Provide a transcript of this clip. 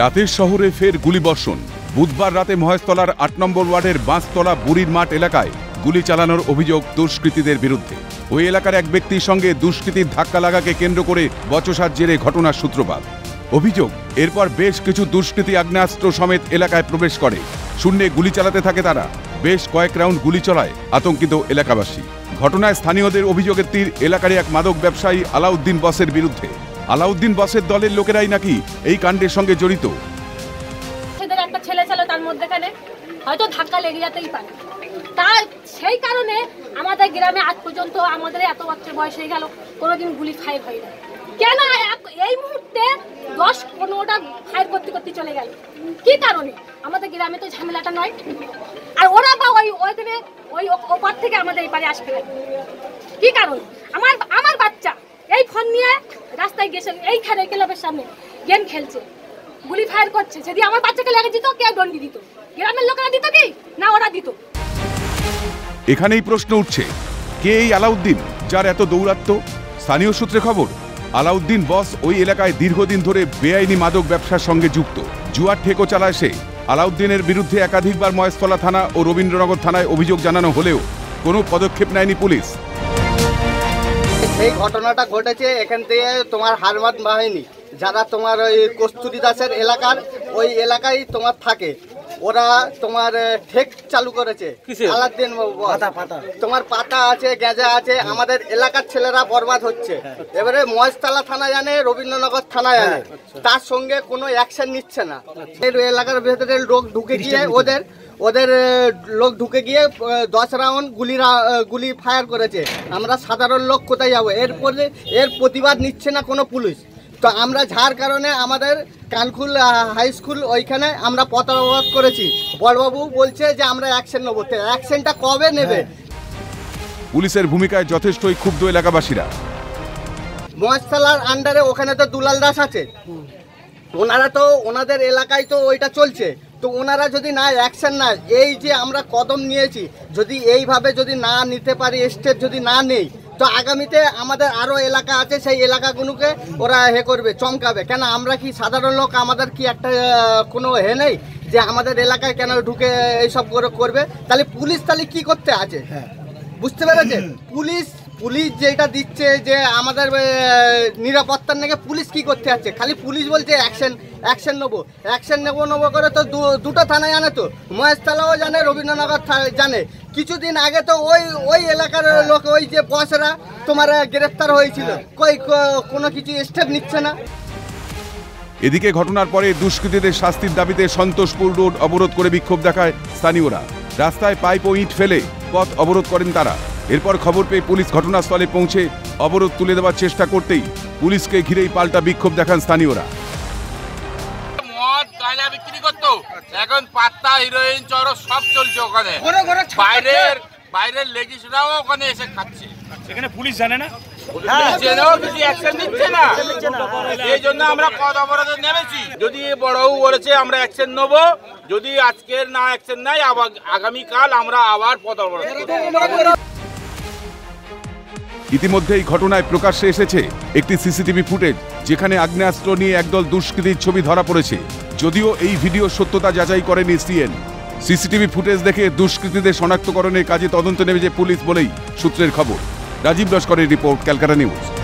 রাতের শহরে ফের গুলিবর্ষণ। বুধবার রাতে মহেশতলার আট নম্বর ওয়ার্ডের বাঁশতলা বুড়ির মাঠ এলাকায় গুলি চালানোর অভিযোগ দুষ্কৃতীদের বিরুদ্ধে। ওই এলাকার এক ব্যক্তির সঙ্গে দুষ্কৃতীর ধাক্কা লাগাকে কেন্দ্র করে বচসার জেরে ঘটনার সূত্রপাত। অভিযোগ, এরপর বেশ কিছু দুষ্কৃতী আগ্নেয়াস্ত্র সমেত এলাকায় প্রবেশ করে। শূন্যে গুলি চালাতে থাকে তারা। বেশ কয়েক রাউন্ড গুলি চলায় আতঙ্কিত এলাকাবাসী। ঘটনায় স্থানীয়দের অভিযোগের তীর এলাকার এক মাদক ব্যবসায়ী আলাউদ্দিন বসের বিরুদ্ধে। আলাউদ্দিন বসের দলের লোকেরাই নাকি এই কাণ্ডের সঙ্গে জড়িত? একটা ছেলে ছিল তার মধ্যেখানে, হয়তো ধাক্কা লেগে যেতেই পারে। তার সেই কারণে আমাদের গ্রামে আজ পর্যন্ত আমাদের এত বছর বয়স হয়ে গেল, কোনোদিন গুলি ফায়ার হয় না কেন এই মুহূর্তে দশ পনেরোটা ফায়ার করতে করতে চলে গেল? কি কারণে? আমাদের গ্রামে তো ঝামেলাটা নয়। আর ওরা বা ওই দিনে ওই ওপার থেকে আমাদের এই পারে আসবে। কি কারণ? আমার আমার বাচ্চা, এই ফোন নিয়ে রাস্তায় এইখানে ক্লাবের সামনে গেম খেলছে, গুলি ফায়ার করছে। যদি আমার বাচ্চাকে লেগে দিত, কে দণ্ডি দিত? গ্রামের লোকেরা দিত কি? না, ওরা দিত। এখানেই প্রশ্ন উঠছে, কে এই আলাউদ্দিন, যার এত স্থানীয় সূত্রে খবর, আলাউদ্দিন বস ওই এলাকায় দীর্ঘদিন ধরে বেআইনি মাদক ব্যবসার সঙ্গে যুক্ত। জুয়ার ঠেকো চালায় সে। আলাউদ্দিনের বিরুদ্ধে একাধিকবার মহেশতলা থানা ও রবীন্দ্রনগর থানায় অভিযোগ জানানো হলেও কোনো পদক্ষেপ নেয়নি পুলিশ। সেই ঘটনাটা ঘটেছে এখান থেকে তোমার হারমাত বাহিনী যারা তোমার ওই কস্তুরি দাসের এলাকার ওই এলাকায় তোমার থাকে। ওরা তোমার ঠেক চালু করেছে। পাতা তোমার পাতা আছে গেঁজা আছে আমাদের এলাকার ছেলেরা বরবাদ হচ্ছে। এবারে মহেশতলা থানা জানে রবীন্দ্রনগর থানা জানে। তার সঙ্গে কোনো অ্যাকশন নিচ্ছে না। এর এলাকার ভেতরে লোক ঢুকে গিয়ে ওদের ওদের লোক ঢুকে গিয়ে দশ রাউন্ড গুলি গুলি ফায়ার করেছে। আমরা সাধারণ লোক কোথায় যাব? এরপরে এর প্রতিবাদ নিচ্ছে না কোনো পুলিশ। তো আমরা যার কারণে আমাদের কানকুল হাই স্কুল ওইখানে আমরা পতাকাবাদ করেছি। বড়বাবু বলছে যে আমরা অ্যাকশন নেব। অ্যাকশনটা কবে নেবে? পুলিশের ভূমিকায় যথেষ্টই ক্ষুব্ধ এলাকাবাসীরা। মহেশতলার আন্ডারে ওখানে তো দুলাল দাস আছে। ওনারা তো ওনাদের এলাকায় তো ওইটা চলছে। তো ওনারা যদি না অ্যাকশন না এই যে আমরা কদম নিয়েছি যদি এইভাবে যদি না নিতে পারি স্টেপ যদি না নেই তো আগামীতে আমাদের আরও এলাকা আছে সেই এলাকাগুলোকে ওরা হে করবে চমকাবে। কেন আমরা কি সাধারণ লোক আমাদের কি একটা কোনো হে নেই যে আমাদের এলাকায় কেন ঢুকে এইসব করে করবে? তাহলে পুলিশ তাহলে কি করতে আছে? হ্যাঁ। বুঝতে পেরেছে পুলিশ পুলিশ যেটা দিচ্ছে যে আমাদের নিরাপত্তার নাকি পুলিশ কি করতে আছে খালি পুলিশ বলছে অ্যাকশন অ্যাকশন নেব। অ্যাকশন নেব নেব করে তো দুটো থানায় জানে তো। মহেশতলাও জানে রবীন্দ্রনগর জানে। কিছুদিন আগে তো ওই ওই এলাকার লোক ওই যে বসরা তোমার গ্রেফতার হয়েছিল। কই ক- কোনো কিছু স্টেপ নিচ্ছে না। এদিকে ঘটনার পরে দুষ্কৃতীদের শাস্তির দাবিতে সন্তোষপুর রোড অবরোধ করে বিক্ষোভ দেখায় স্থানীয়রা। রাস্তায় পাইপ ও ইট ফেলে পথ অবরোধ করেন তারা। এরপর খবর পেয়ে পুলিশ ঘটনাস্থলে পৌঁছে অবরোধ তুলে দেওয়ার চেষ্টা করতেই পুলিশকে ঘিরেই পাল্টা বিক্ষোভ দেখান স্থানীয়রা। মদ গাঁজা বিক্রি করতো। এখন পাত্তা হিরোইন চরস সব চলছে ওখানে। বাইরের বাইরের লেডিসরাও ওখানে এসে খাচ্ছে। এখানে পুলিশ জানে না? পুলিশ জেনেও কিছু অ্যাকশন নিচ্ছে না। এই জন্য আমরা পদ অবরোধে নেমেছি। যদি বলেছে আমরা অ্যাকশন নেব। যদি আজকের না অ্যাকশন নাই আবার আগামীকাল আমরা আবার পদ অবরোধ করব। এই ঘটনায় প্রকাশ্যে এসেছে একটি সিসিটিভি ফুটেজ যেখানে আগ্নেয়াস্ত্র নিয়ে একদল দুষ্কৃতীর ছবি ধরা পড়েছে। যদিও এই ভিডিও সত্যতা যাচাই করেনি সিএন। সিসিটিভি ফুটেজ দেখে দুষ্কৃতীদের শনাক্তকরণের কাজে তদন্ত নেমেছে পুলিশ বলেই সূত্রের খবর। রাজীব লস্করের রিপোর্ট ক্যালকাটা নিউজ।